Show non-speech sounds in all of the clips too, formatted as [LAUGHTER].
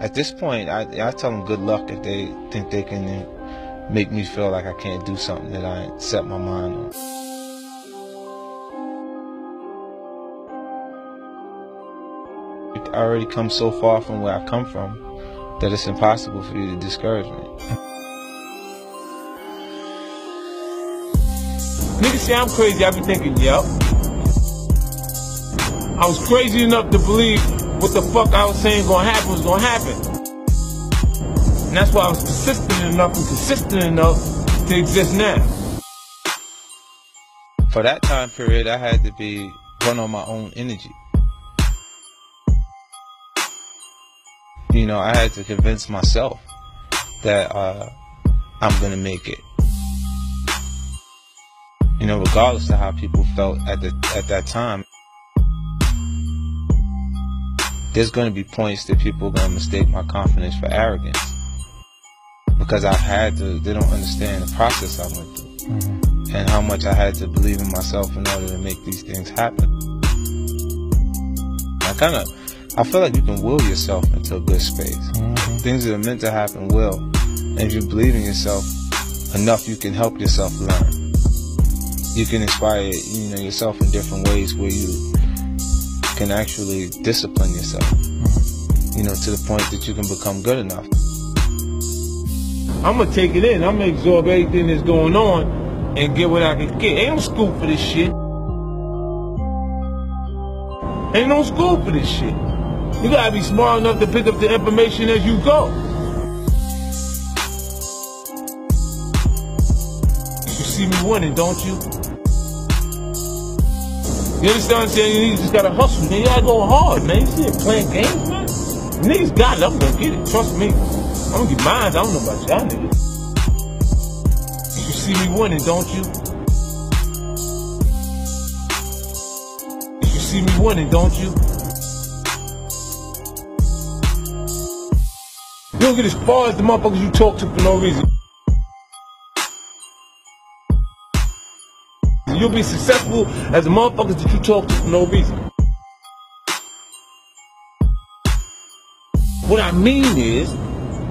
At this point, I, I tell them good luck if they think they can make me feel like I can't do something that I set my mind on. I already come so far from where I come from that it's impossible for you to discourage me. Niggas say I'm crazy, I be thinking, yep. I was crazy enough to believe what the fuck I was saying gonna happen was gonna happen. And that's why I was persistent enough and consistent enough to exist now. For that time period, I had to be run on my own energy. You know, I had to convince myself that uh, I'm gonna make it. You know, regardless of how people felt at the at that time. There's going to be points that people are going to mistake my confidence for arrogance because I've had to. They don't understand the process I went through mm-hmm. and how much I had to believe in myself in order to make these things happen. I kind of, I feel like you can will yourself into a good space. Mm-hmm. Things that are meant to happen will, and if you believe in yourself enough, you can help yourself learn. You can inspire, you know, yourself in different ways where you can actually discipline yourself, you know, to the point that you can become good enough. I'm gonna take it in. I'm gonna absorb everything that's going on and get what I can get. Ain't no school for this shit. Ain't no school for this shit. You gotta be smart enough to pick up the information as you go. You see me winning, don't you? You understand what I'm saying? You just gotta hustle, man. You gotta go hard, man. You see it playing games, man? Niggas got it. I'm gonna get it. Trust me. I'm gonna get mine. I don't know about y'all niggas. You see me winning, don't you? You see me winning, don't you? You don't get as far as the motherfuckers you talk to for no reason. You'll be successful as the motherfuckers that you talk to for no reason. What I mean is,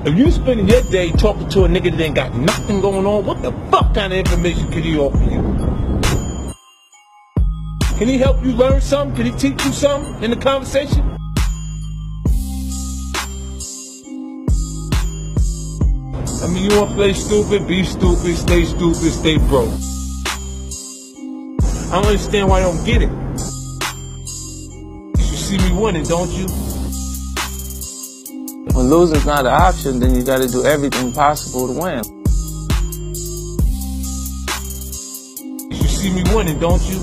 if you spending your day talking to a nigga that ain't got nothing going on, what the fuck kind of information can he offer you? Can he help you learn something? Can he teach you something in the conversation? I mean, you want to play stupid? Be stupid, stay stupid, stay broke. I don't understand why I don't get it. You see me winning, don't you? When losing's not an option, then you gotta do everything possible to win. You see me winning, don't you?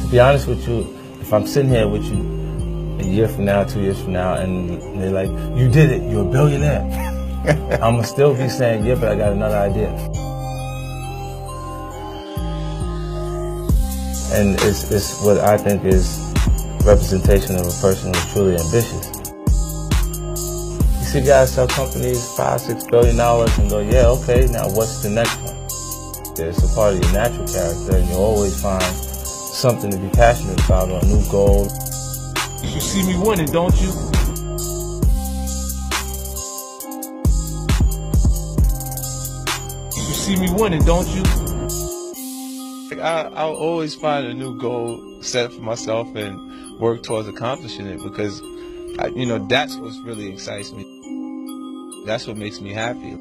To be honest with you, if I'm sitting here with you a year from now, two years from now, and they're like, you did it, you're a billionaire. [LAUGHS] I'm gonna still be saying, yeah, but I got another idea. And it's, it's what I think is representation of a person who's truly ambitious. You see guys sell companies five, six billion dollars and go, yeah, okay, now what's the next one? It's a part of your natural character and you always find something to be passionate about or a new goal. You see me winning, don't you? You see me winning, don't you? I, I'll always find a new goal set for myself and work towards accomplishing it because, I, you know, that's what really excites me. That's what makes me happy.